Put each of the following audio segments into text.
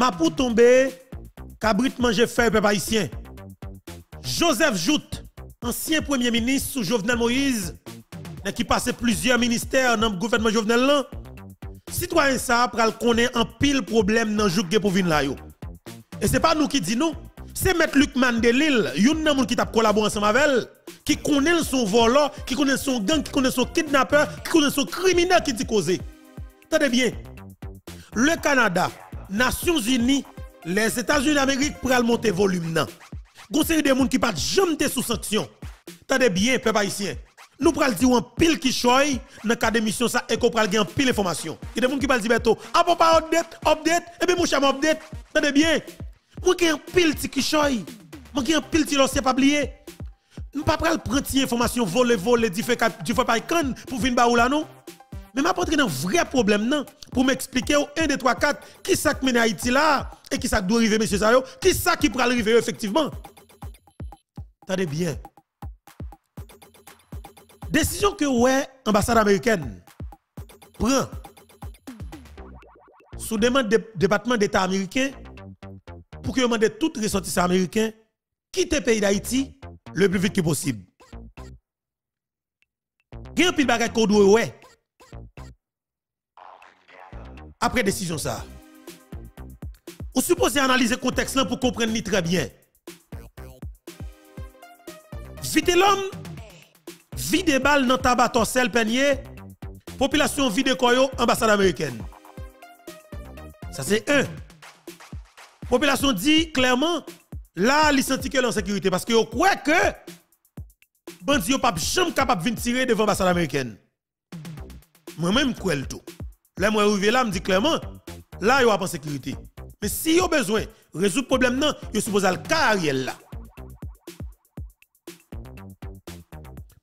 Ma pour tomber, cabrit manger fait peuple haïtien. Joseph Jout, ancien premier ministre sous Jovenel Moïse, qui passait plusieurs ministères dans le gouvernement Jovenel là. Citoyen ça pral connaît un pile problème dans jouk pour venir là yo. Et c'est pas nous qui dit nous, c'est M. Luc Mandelil, yon nan moun qui t'a collaboré ensemble avec qui connaît son voleur, qui connaît son gang, qui connaît son kidnappeur, qui connaît son criminel qui dit causer. Tenez bien. Le Canada, Nations Unies, les États-Unis d'Amérique pour monter volume nan. Gon série de moun qui pas jamais sous sanction. Tenez bien peuple haïtien. Nous pral dire un pile qui choy dans cas d'émission ça et qu'on pral un pile information. Il y a des gens qui parlent dire beto, ah pas update, update et puis mon cham update. Tenez bien. Moi qui un pile qui choy. Moi qui un pile ti l'on pas oublier. Nous pas pral prendre information voler voler du fait du fait pas pour venir ba ou là non? Mais m'a porter un vrai problème non? Pour m'expliquer au 1 2 3 4 qui ça qui mène Haïti là et qui ça doit arriver monsieur Sayo, qui ça qui pral arriver effectivement? Attendez bien. Décision que ouais ambassade américaine prend sous demande du département d'État américain pour que demande tout ressortissant américain quitter le pays d'Haïti le plus vite que possible. Il y a un pile bagage qu'on doit ouais. Après décision ça. Vous supposez analyser le contexte là pour comprendre très bien. Vite l'homme vide balle dans tabac torsel peigné population vide koyo ambassade américaine. Ça c'est un. Population dit clairement là senti que en sécurité parce que yo croit que bandi yo pas jamais capable de tirer devant l'ambassade américaine. Moi même crois tout. Là moi arrivé là me dit clairement là yo pas en sécurité. Mais si yo besoin résoudre problème non, yo suppose le carrière là.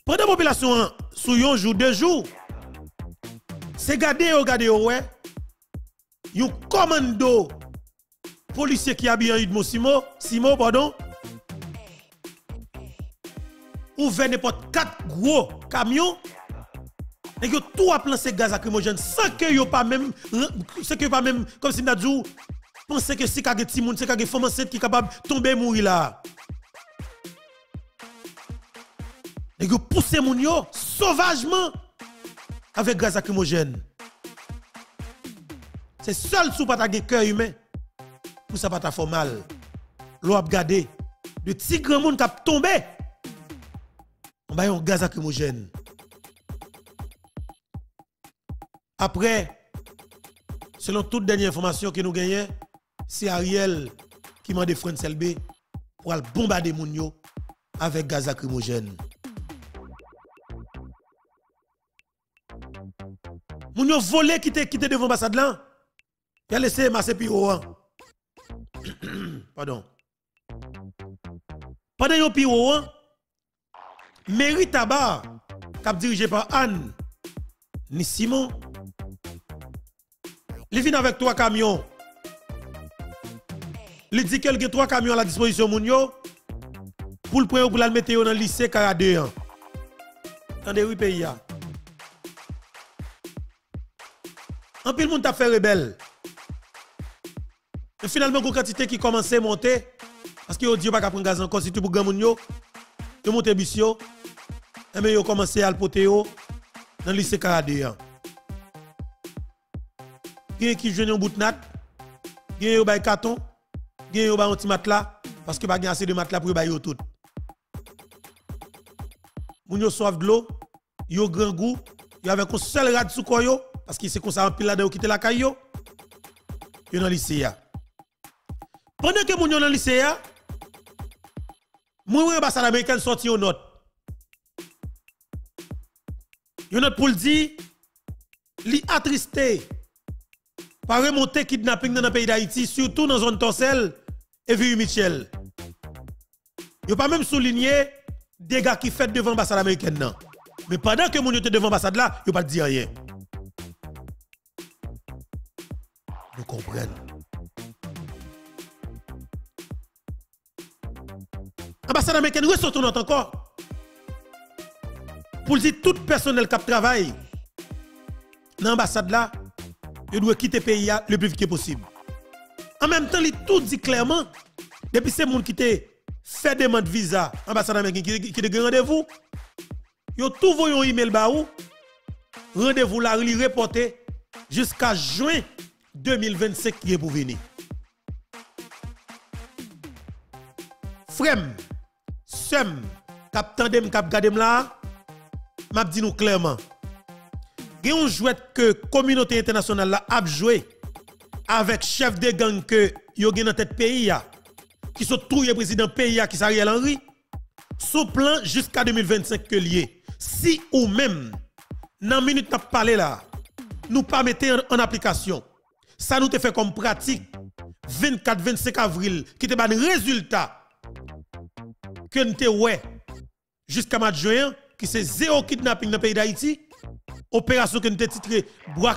Pendant la population sous un jour, deux jours, c'est garder, regardez, ouais. Un commando policier qui habille en Udmo Simo, Simo, pardon, ouvert n'importe quatre gros camions et que tout a lancé gaz lacrymogène sans que yo pas même que pas même comme si n'a dit penser que si kage ti moun c'est kage femme enceinte qui capable tomber mourir là. Et que pousser moun yo sauvagement avec gaz lacrymogène. C'est seul sous pas de cœur humain. Pour ça pas ta faire mal. L'eau a de petits grand monde qui a tombé. On va un gaz lacrymogène après selon toute dernière information que nous gagnons c'est Ariel qui m'a des Selbe pour aller bombarder moun yo avec gaz lacrymogène Moun yo volé qui te devant l'ambassade là. Il a laissé masser piro. Pardon. Pendant yon piro, mairie tabac, cap dirigé par Anne, ni Simon, il vient avec trois camions. Il dit qu'il y a trois camions à la disposition yo pour le prendre pour la mettre dans le lycée 42 ans. Attendez, oui, pays. En pile monde t'a fait rebelle. Et finalement, une quantité qui commence à monter, parce que yo dit pas prendre gaz encore, si tu pour moun yo, yo monte bis et bien yo commencé à le poter yo dans le lycée Caradé. Gen qui joue un bout de nat, gen yo bay carton, gen yo bay petit matelas, parce que pas gen assez de matelas pour bay yo tout. Moun yo soif de l'eau, yo grand goût, yo un seul rad sous koyo, parce que c'est comme ça un pile là de quitter la caillou yo dans le lycée pendant que moun yo dans lycée moi l'ambassade américaine sorti une note une note pour le dire li par remonter kidnapping dans le pays d'Haïti surtout dans la zone Torsel et Vieux Michel yo pas même souligné dégâts qui fait devant l'ambassade américaine mais pendant que moun yo était devant l'ambassade là yo pas dit rien nous comprennent. Ambassade américaine, notre encore. Pour dire tout personnel qui travaille dans l'ambassade là, il doit quitter le pays le plus vite possible. En même temps, il tout dit clairement, depuis ces gens qui te fait demande visa, ambassade américaine qui, te rendez-vous, yo tout voyé un email rendez-vous là, il reporté jusqu'à juin 2025 qui est pour venir. Frem, sem, kap tandem, kap gadem là, m'a dit nous clairement. Il y a un jouet que la communauté internationale a joué avec chef de gang que yo gen dans tête pays qui sont les président pays qui s'Ariel Henry sous plan jusqu'à 2025 que lié. Si ou même dans minute n'a parlé là, nous pas mettre en, application. Ça nous te fait comme pratique 24 25 avril qui te ban résultat que nous te ouais jusqu'à juin qui c'est zéro kidnapping dans le pays d'Haïti opération que nous avons titré Bois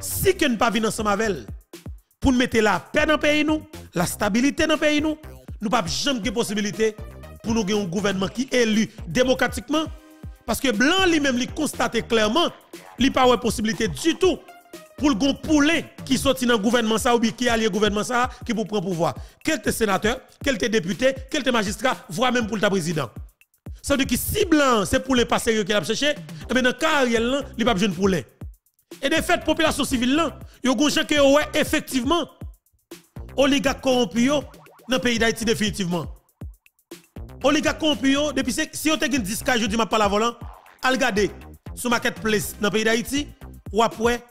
si que nous pas venir ensemble avec elle, pour mettre la paix dans le pays, nous, la stabilité dans le pays, nous, nous pas jamais de possibilité pour nous avoir un gouvernement qui est élu démocratiquement. Parce que Blanc lui-même, il constate clairement, il n'a pas de possibilité du tout pour le poulet qui sorti dans le gouvernement ça ou qui allié gouvernement ça qui pour prendre pouvoir. Quel est sénateur, quel est député, quel est magistrat, voire même pour le président. Ça veut dire que si blanc, c'est pour les pas sérieux qu'il a cherché, et eh bien dans le cas là, il pas besoin de poulet. Et de fait, population civile là, yo gonjan que ouais effectivement oligarque corrompu dans le pays d'Haïti définitivement. Oligarque corrompu depuis si on gen 10 cas je dis m'a pas la volant, al regarder sur marketplace dans le pays d'Haïti ou après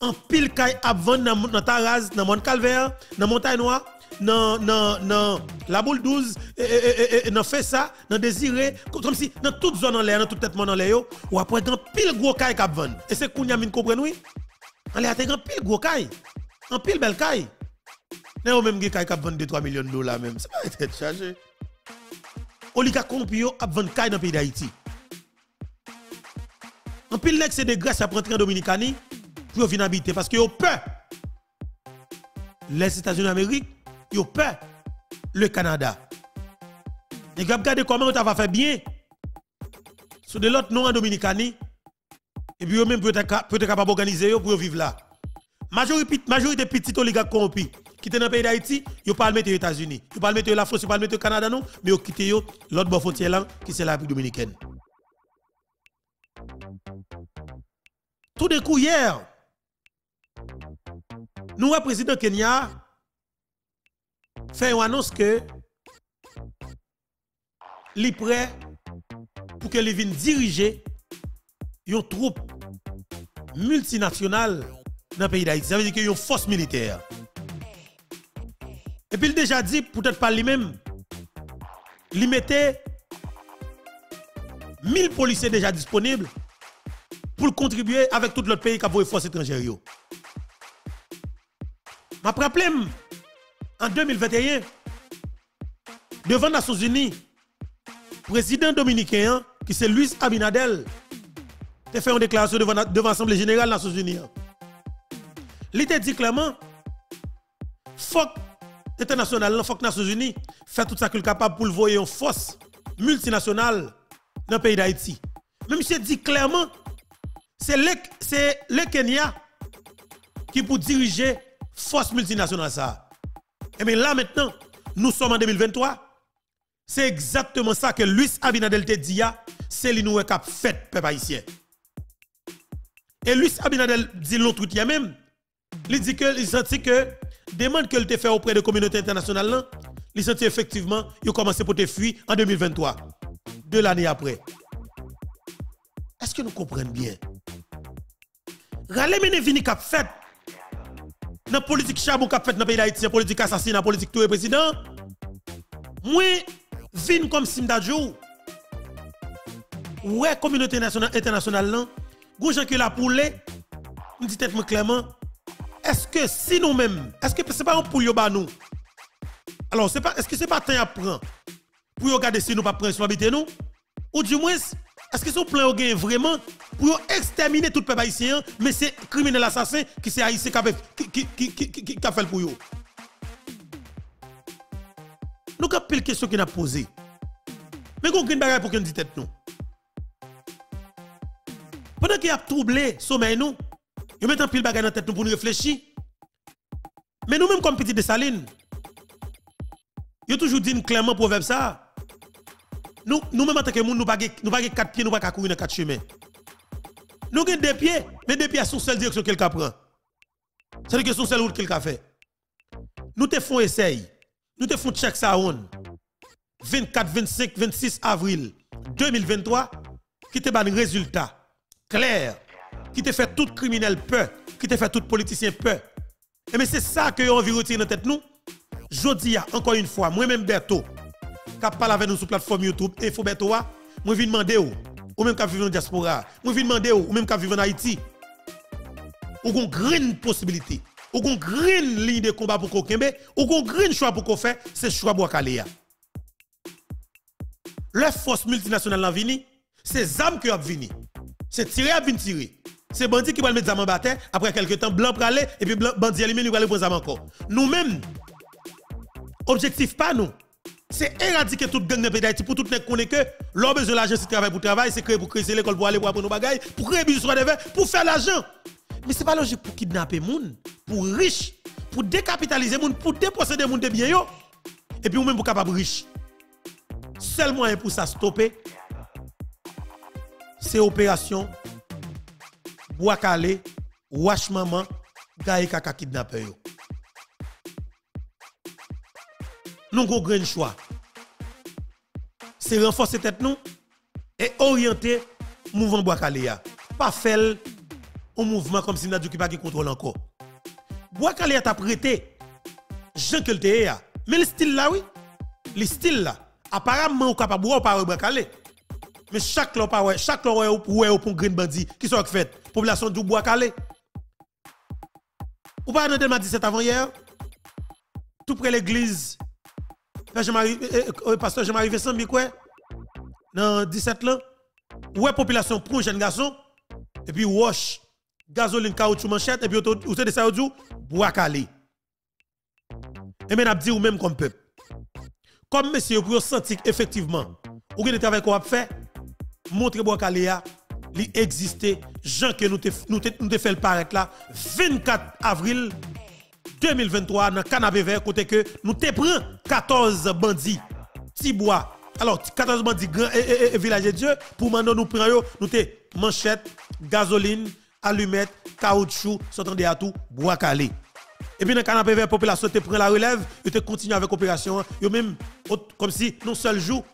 en pile kay ap vendre dans Taraz, dans Mont Calvaire, dans Montagne Noire dans, dans, la boule 12, et, dans fait ça, dans désiré, comme si dans toute zone en l'air, dans toute tête en l'air, ou après, grand pile gros caille qui vendre. Et c'est qu'on y a mis comprendre? En l'air, grand pile gros caille. En pile belle caille. Mais au même caille qui vendre 2-3 millions de dollars même. C'est pas être chargé. Oliga Compio a vendre caille dans le pays d'Haïti. En pile, c'est de grâce à rentrer en Dominicanie pour venir habiter parce que ont peur. Les États-Unis d'Amérique, yo peur le Canada. Et regardez comment on va faire bien. Sur de l'autre non en Dominicanie. Et puis, même peut être peut capable d'organiser pour vivre là. Majorité, majorité petits oligarques corrompus qui sont dans le pays d'Haïti, ils pas mettre aux États-Unis. Ils pas mettre la France, ils pas mettre au Canada non, mais ils quittent l'autre bord frontière là qui c'est la République dominicaine. Tout d'un coup hier, nous, le président Kenya, fait une annonce que est prêt pour que les vienne diriger une troupe multinationale dans le pays d'Haïti. Ça veut dire qu'il y une force militaire. Et puis il déjà dit, peut-être pas lui-même, il mettait 1000 policiers déjà disponibles pour contribuer avec tout l'autre pays qui a force étrangère. Je rappelle en 2021, devant les Nations Unies, président dominicain, qui c'est Luis Abinadel, a fait une déclaration devant, l'Assemblée générale des Nations Unies. Il a dit clairement, faut faut que les Nations Unies fassent tout ça qu'il est capable pour le voir une force multinationale dans le pays d'Haïti. Mais monsieur dit clairement, c'est le, le Kenya qui pour diriger force multinationale ça. Et eh bien là maintenant, nous sommes en 2023. C'est exactement ça que Luis Abinadel te dit, c'est lui nous qui fait, peuple haïtien. Et Luis Abinadel dit l'autre truc même. Il dit que il sentit que demande qu'il te fait auprès de la communauté internationale, il sentit effectivement, il a commencé pour te fuir en 2023, deux l'année après. Est-ce que nous comprenons bien? Rale vini cap fait dans la politique charbon qu'a fait dans le pays d'Haïti, la politique assassinat, la politique tout président, moi, vin comme Simdadjou, ouais, communauté internationale, là, gens qui la poule, me dit tête clairement, est-ce que si nous-mêmes, est-ce que c'est pas un pour nous? Alors, c'est pas, est-ce que c'est pas temps à prendre pour regarder si nous pas prendre responsabilité nous? Ou du moins, est-ce que son plan est vraiment pour exterminer tout le peuple haïtien, mais c'est criminel assassin qui c'est haïtien qui, qui, qui, qui, a fait pour eux? Nous avons pile question qu'il a posée. Mais qu'on une pour qu'on dit tête nous. Pendant qu'il a troublé sommeil nous, il met un pile bagage dans tête nous pour nous réfléchir. Mais nous-mêmes, comme petit de Saline, a toujours dit clairement proverbe ça. Nous, nous-mêmes, en tant que monde, nous n'avons pas quatre pieds, nous pas courir dans quatre chemins. Nous avons deux pieds, mais deux pieds sont seule direction quelqu'un prend. C'est-à-dire que sont seule route quelqu'un fait. Nous te faisons essai. Nous te faisons check ça 24, 25, 26 avril 2023 qui te un résultat clair qui te fait tout criminel peur, qui te fait tout politicien peur. Et mais c'est ça que vous envie retirer dans tête nous. Jodi encore une fois, moi-même Berto, qui parle avec nous sur plateforme YouTube Info Berto, moi viens demander ou même qui vivent en diaspora, demander ou même qui vivent en Haïti. Ou une grande possibilité, ou une grande ligne de combat pour qu'on ou une grande choix pour qu'on fait, c'est choix Boakaléa. Les forces multinationales sont venues, c'est ZAM qui ont venu. C'est tirer à venir tirer. C'est bandit qui va mettre ZAM en bataille, après quelques temps, blanc pour aller, et puis bandit lui-même, il va aller pour ZAM encore. Nous-mêmes, objectif pas nous. C'est éradiquer toute gang de pays d'Haïti pour tout le monde que l'homme de l'argent, c'est travail pour travail, c'est créer pour créer l'école pour aller pour apprendre nos bagailles, pour créer business pour faire l'argent. Mais ce n'est pas logique pour kidnapper les gens, pour riche, pour décapitaliser les gens, pour déposséder les gens de biens. Et puis, même pour capable riche. Seul pour ça stopper, c'est opération bois wash maman, kaka kidnapper Nous avons grand choix. C'est renforcer tête nous et orienter le mouvement bois calé. Pas faire un mouvement comme si nous n'avons pas de contrôle encore. Bois calé a prêté, Jean que le Mais le style là, oui, le style là, apparemment on capable boire par calé mais chaque loi chaque loi ouais pour green bandit qui sont fait? Population du bois calé ou pas dans 17 avant hier tout près l'église pasteur Jean-Marie Vincent quoi dans 17 là ouais population pour un jeune garçon? Et puis wash gasoline caoutchouc manchette et puis ou c'est de ça bois calé. Et maintenant dit ou même comme peuple. Comme monsieur, pour sentir effectivement, ou avez travail qu'on a fait, montrer bois Kaléa, il existait, gens que nous te, nous nous le paraître là, 24 avril 2023, dans canapé vert, côté que nous te prenons 14 bandits, bois. Alors, 14 bandits grand village de Dieu, pour maintenant nous prendre, nous te manchette, gasoline, allumettes, caoutchouc, s'entendez à tout, bois calé. Et puis dans le canapé vert, la population te prend la relève, et te continue avec l'opération. Même, comme si, non seul jour,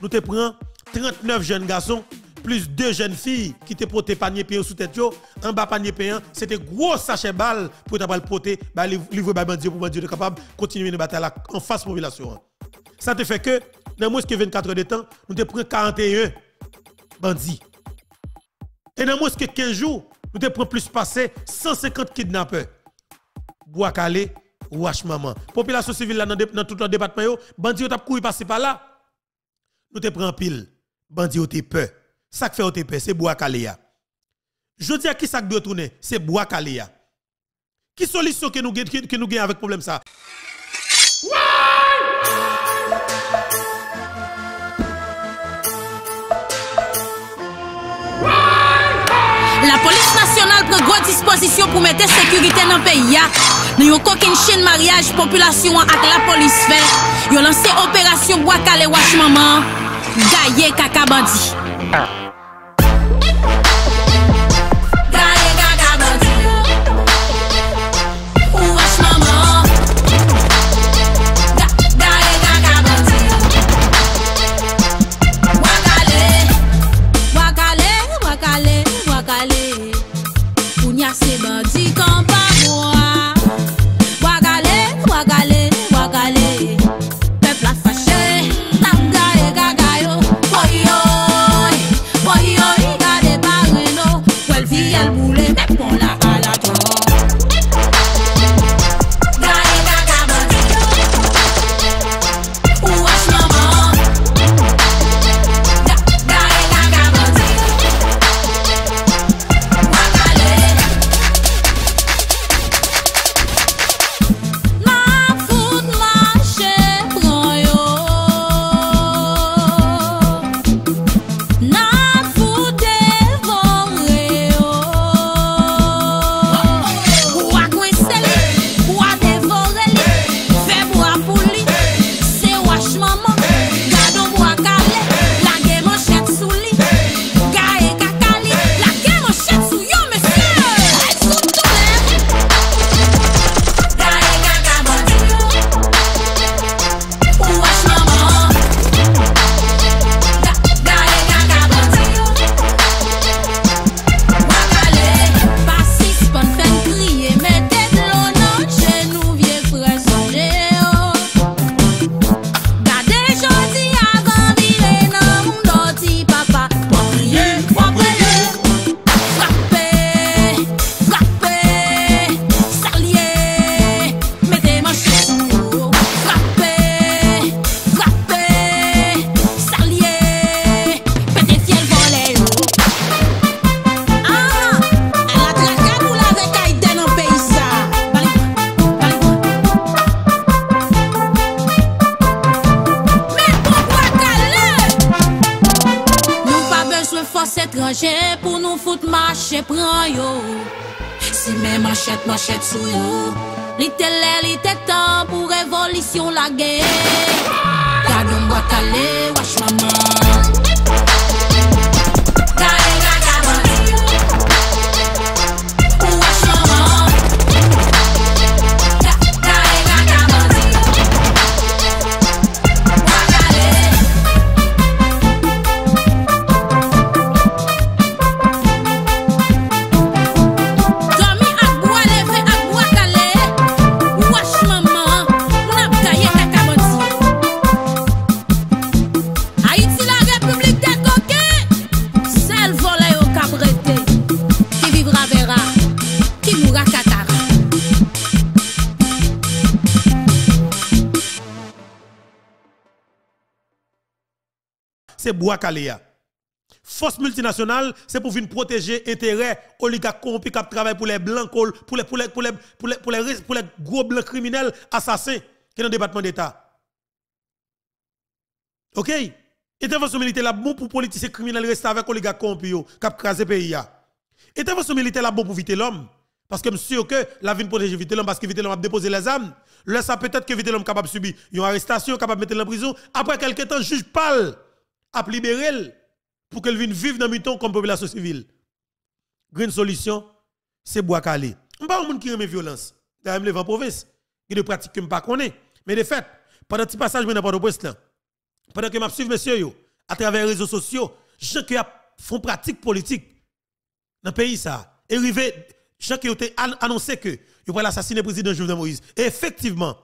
nous te prenons 39 jeunes garçons, plus deux jeunes filles qui te porté panier payé sous tête en bas panier payant, c'était gros sachet balle pour te porter, bah, livrer bah, bandit pour bandit capable continuer une bataille en face population. Ça te fait que, dans moins que 24 heures de temps, nous te prenons 41 bandits. Et dans moins que 15 jours, nous te prenons plus passé 150 kidnappeurs. Bois calé, wash maman. Population civile là dans, tout le département, yo, bandi yo tap couru passer par là. Nous te prenons pile. Bandi yo te peur. Ça fait peur, c'est bois calé. Je dis à qui ça doit tourner, c'est bois calé. Qui solution que nous que nous gagnons avec problème ça? La police nationale prend grande disposition pour mettre sécurité dans le pays. Nous avons aucune chaîne mariage population avec la police fait. Ils ont lancé opération Bois Calais Wash Maman. Gaillé Kaka Bandi. Manchettes sous yo. La maman. Bois Kaléa. Force multinationale, c'est pour venir protéger intérêts oligarques corrompus qui travaillent pour les blancs, pour les, pour les, pour les, pour les, pour les, pour les gros blancs criminels assassins qui sont dans le département d'État. OK? Intervention militaire là bon pour politiciens criminels rester avec oligarques corrompus qui crasé pays. Intervention militaire là bon pour vite l'homme. Parce que je suis sûr que la vie protéger vite l'homme parce que vite l'homme a déposé les armes. Là, ça peut-être que vite l'homme capable de subir une arrestation, capable de mettre en prison. Après quelques temps, juge parle à libérer pour qu'elle vienne vivre dans le comme population civile. Green solution, c'est bois calé. Je ne pas un monde qui aime violence. D'ailleurs, province. Il y a des pratiques que je ne connais pas. Mais de fait, pendant petit passage, je poste là. Pendant que je suis monsieur à travers les réseaux sociaux, gens qui font pratique politique dans le pays ça. Et arrivé, gens qui ont annoncé que ils vont assassiner le président Jovenel Moïse. Et effectivement,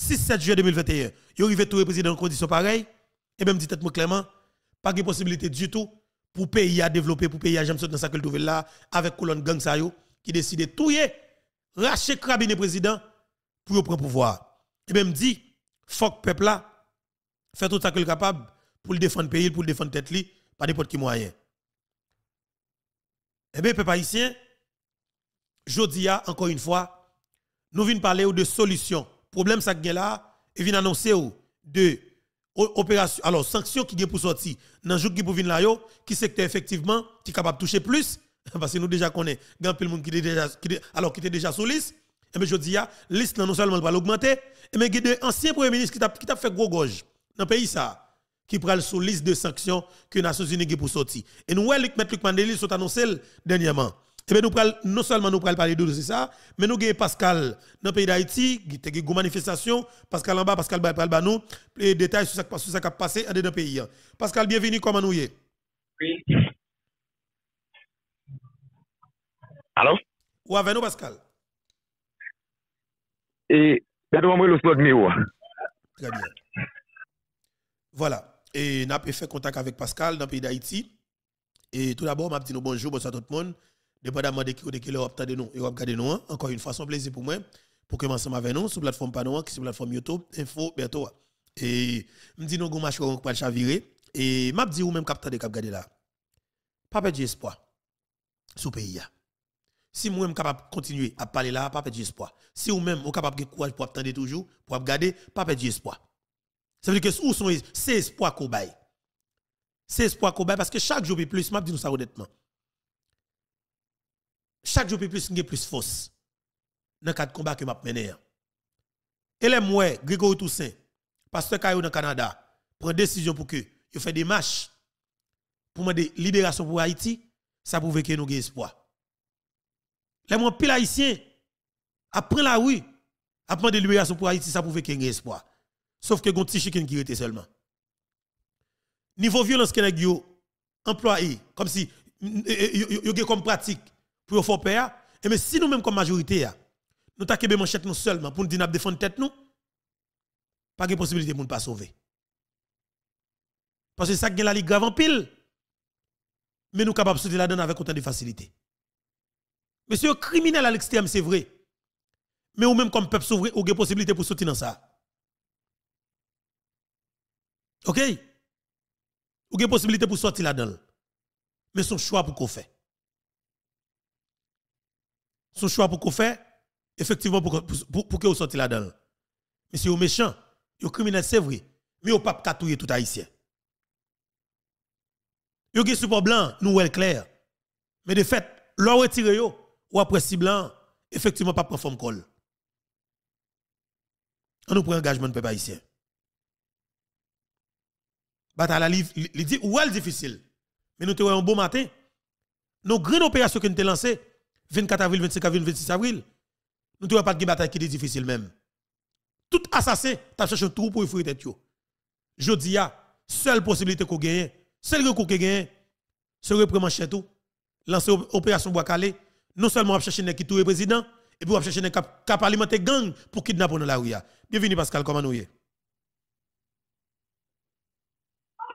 6-7 juillet 2021, ils arrivé tout le président en conditions pareilles. Et même dit tête clairement, pas de possibilité du tout pour pays à développer, pour pays à j'aime dans sa culture là, avec colonne gang sa yo, qui décide de tout racher cabinet président pour prendre pouvoir. Et même dit, que peuple là, fait tout ça est capable pour le défendre pays, pour le défendre tête li, pas n'importe qui moyen. Eh bien, peuple haïtien, jodi a, encore une fois, nous venons parler de solutions. Problème ça là, et vient annoncer de alors sanction qui est pour sortir dans jour qui pour venir là yo qui secteur effectivement qui capable de toucher plus parce que nous déjà connaît grand pile monde qui déjà alors qui était déjà sous liste et mais je dis ya liste non seulement va l'augmenter et mais il y a ancien premier ministre qui t'a qui t'a fait gros gorge dans pays ça qui prend sous liste de sanctions que Nations Unies pour sortir. Et nous ouais mettre Luc Mandeli sont annoncé dernièrement et bien nous pral, non seulement nous prenons parler de ça, mais nous avons Pascal dans le pays d'Haïti, qui a une manifestation, Pascal en bas, Pascal pral ba nous, les détails sur ce qui a passé dans le pays. Pascal, bienvenue, comment nous y? Oui. Allô? Ou avec nous, Pascal? Et, maintenant, moi, le slot. Très bien. Voilà. Et nous avons fait contact avec Pascal dans le pays d'Haïti. Et tout d'abord, je dit bonjour, bonsoir tout le monde. Dépendamment de qui côté qui leur de nous regarder nous. Encore une fois, c'est un plaisir pour moi pour que ensemble avec nous sur la plateforme Panoa, qui est sur la plateforme YouTube, Info, bientôt. Et me dit nous, match qu'on va chavirer. Et m'a dit ou même capteur de cap garder là. Pas perdre espoir sous pays. Si moi-même capable de continuer à parler là, pas perdre espoir. Si ou même capable de courage pour attendre toujours, pour garder, pas perdre espoir. Ça veut dire que où sont ces espoirs qu'on baille? C'est espoir qu'on baille parce que chaque jour plus, m'a dit nous ça honnêtement chaque jour plus il plus force dans cadre de combat que m'a mené. Et les moi Grégory Toussaint, pasteur Kayo dans Canada, prend décision pour que il fait des marches pour demander libération pour Haïti, ça prouve que nous avons espoir. Les moi pile haïtien après la rue, a demandé libération pour Haïti, ça prouve y a espoir. Sauf que gon petit chicken qui était seulement. Niveau violence que nèg employé comme si yo comme pratique pour faire peur. Et mais si nous-mêmes comme majorité, nous avons manchette nous seulement pour nous dire défendre tête nous, pas de possibilité pour ne pas sauver. Parce que ça qui la ligue grave en pile. Mais nous sommes capables de sauver la donne avec autant de facilité. Monsieur criminel à l'extrême, c'est vrai. Mais ou même comme peuple sauver, ou avez possibilité pour sortir dans ça. OK? Ou avez possibilité pour sortir là-dedans. Mais son choix pour qu'on fait son choix pour qu'on fait, effectivement, pour, pour, pour que vous sortiez là-dedans. Mais si vous méchant, vous criminel, c'est vrai, mais vous pas catouiller tout haïtien. Yo gen support blanc, nous est clair. Mais de fait, l'on retire yo, ou après si blanc, effectivement pas prendre forme col. On nous prend engagement de peuple haïtien. Bataille il dit ou elle difficile. Mais nous te un beau matin. Nos grandes opérations que nous avons lancées 24 avril, 25 avril, 26 avril, nous ne pas de bataille qui est difficile même. Tout assassin, tu cherché un trou pour effrayer tête. Je dis, seule possibilité qu'on gagne, seule que qu'on gagne, c'est reprendre tout, lancer opération Bois Calais, non seulement chercher qui tout président, et puis chercher un cap, alimenter gang pour kidnapper dans la rue. Bienvenue Pascal, comment nous y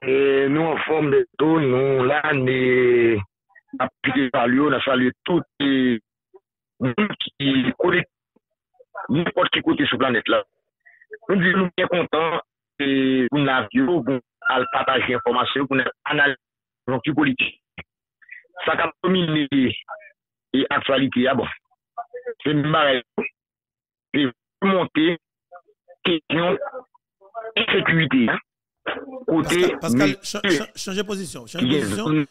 nous, en forme de tout, nous, là, nous, appliqué par lui, on a salué tous les gens qui connaissent n'importe qui côté sur la planète là. Nous disons bien contents et nous avions pour partager l'information, pour analyser la politique. Ça a dominé l'actualité. Ah bon. C'est une barrière. C'est monter question sécurité. Côté Pascal, Pascal changer position. Changer position.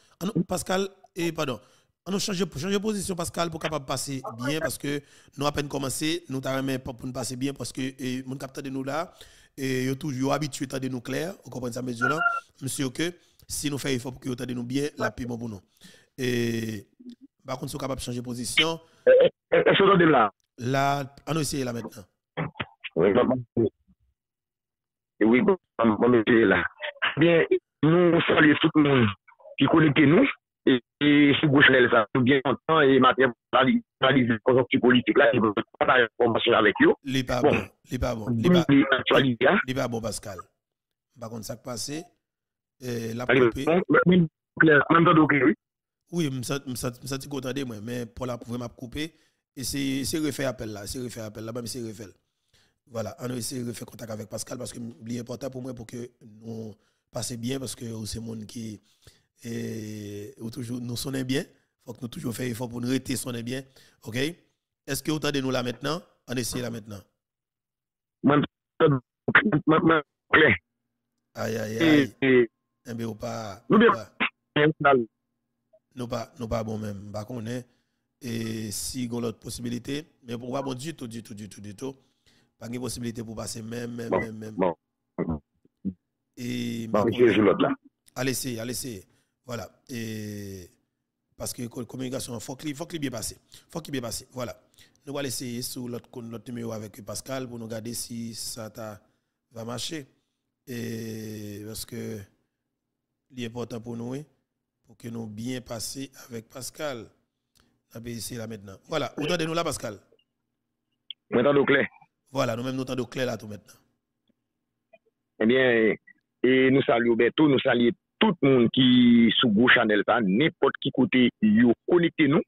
Pascal, et pardon. On a changé, changer position, Pascal, pour capable passer bien, parce que nous à peine commencé, nous t'avons pour nous passer bien, parce que mon capteur de nous là, et yo toujours habitué à nous clair, vous comprenez ça, mesure là, monsieur, que si nous faisons effort pour que vous nous bien, la paix pour nous. Et par contre, si vous capable de changer position. Est-ce que vous là? Là, on va essayer là maintenant. Oui, oui, on va essayer là. Bien, nous saluons tout le monde qui connecte nous. Et, Chanel, ça, nous bien content et maintenant, politique là, il veut pas d'informations avec vous. Il pas bon. Il pas bon. Pas bon. Il pas bon, Pascal. Par contre, ça qui passe, la coupé. Même temps d'ouvrir, oui. Oui, je me sens content de moi, mais pour la pouvoir m'a couper, et c'est refaire appel là, c'est refaire appel là, mais c'est refaire. Voilà, on a essayé de refaire contact avec Pascal parce que c'est important pour moi pour que nous passions bien parce que c'est monde qui et toujours nous sonnons bien. faut que nous toujours fassions effort pour nous rester sonner bien. OK? Est-ce que vous entendez nous là maintenant? On essaie là maintenant. Aïe, aïe, aïe. Eh bien, pas. Nous pas, nous pas bon même. Par contre, et si vous avez l'autre possibilité, mais pour pas bon du tout, du tout, du tout, du tout. Pas de possibilité pour passer même, même, même, même. Et. Bon, là. Allez, essayer, allez, essayer. Voilà. Et parce que la communication, il faut qu'il faut bien passer. faut qu'il bien passer. Voilà. Nous allons essayer sur notre, numéro avec Pascal pour nous regarder si ça va marcher. Et parce que l'important pour nous, pour que nous bien passer avec Pascal. Essayer là maintenant. Voilà. Vous entendez nous là, Pascal? Nous entendons clair. Voilà, nous-mêmes nous entendons clair là tout maintenant. Eh bien, et nous saluons Beto, nous saluons tout le monde qui sous Go Channel, n'importe qui côté, yo connectez nous.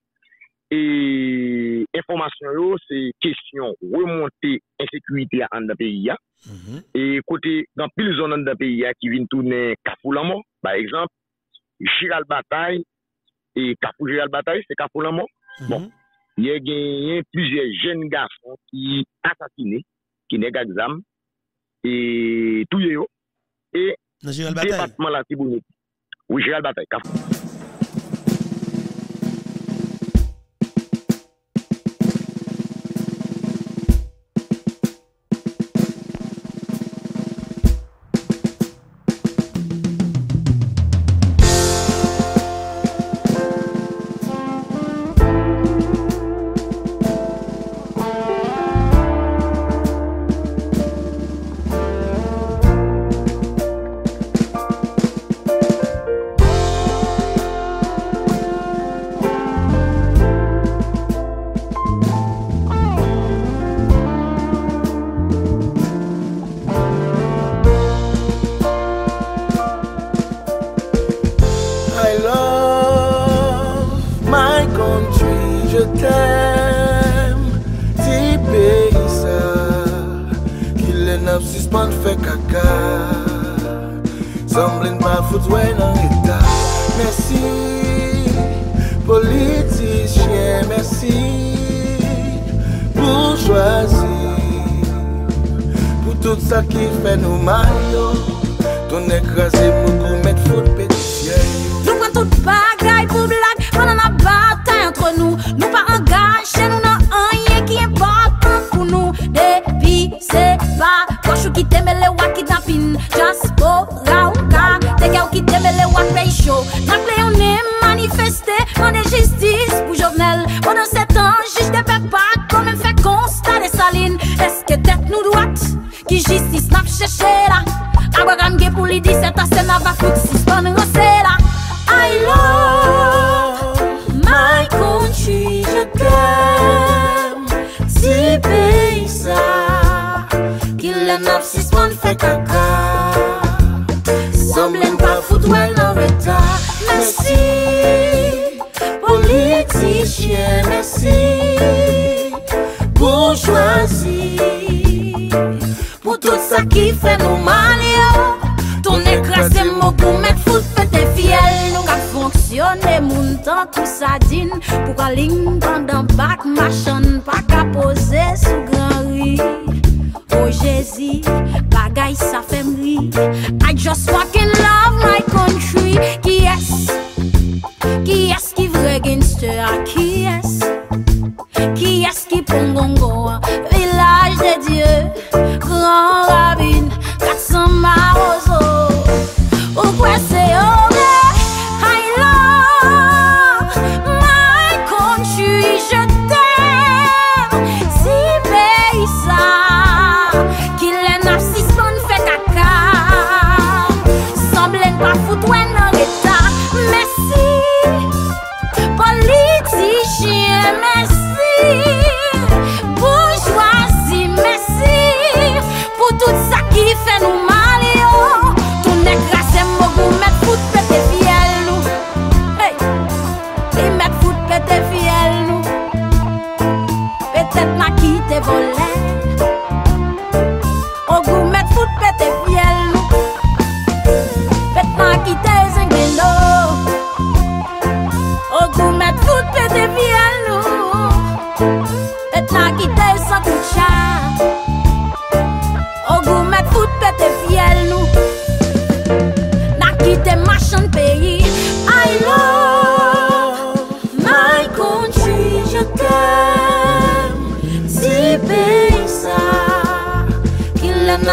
Et information, c'est question remonter insécurité en le pays. Mm-hmm. Et côté, dans plusieurs zones dans le qui viennent tourner Kafoulamo, par exemple, Giral Bataille, et Kafou Giral Bataille, c'est Kafoulamo. Mm-hmm. Bon, il y a plusieurs jeunes garçons qui assassinés, qui n'est d'examen, et tout yo. Et Nan Gérald Bataille Département la Tibounite. Oui, Gérald Bataille. Tumbling baffled when I die Merci Politicien Merci. Bourgeoisie Pou tout sa ki fè nou mayo Ton ekrasè pou kou met fout petisye Nou pren tout bagay pou blag Pren an abatay entre nou Nou pa an gay An rase la I love my country Je kem Si pey sa Ki le nap si swan fe kaka Som len pa foudwen non, an reta Mersi Politisyen Mersi Bourgeoisie Pou tout sa ki fe nou mali yo. kou sadin Pou ka ling pandan bak machan Pa ka pose sou gran ri O oh, Jezi, bagay sa fem ri I just want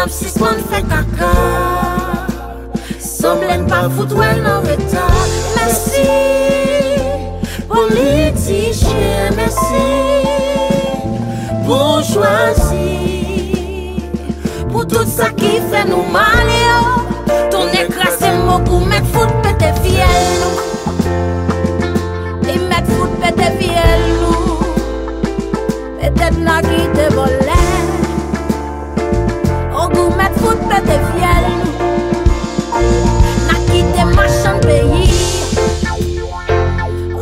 laf si spon fè kaka Somlen pa fout wè nan weta Mersi pou litije Mersi pou chwazi Pou tout sa ki fè nou male yo. Ton ek rase mò pou mèk fout pète fiel nou. E mèk fout pète fiel nou. Pète n'a ki te volè. foute de fiel. N'a quitté machin pays.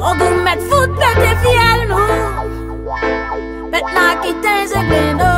On goût mettre foute de fiel nous Maintenant quitté zéglé nous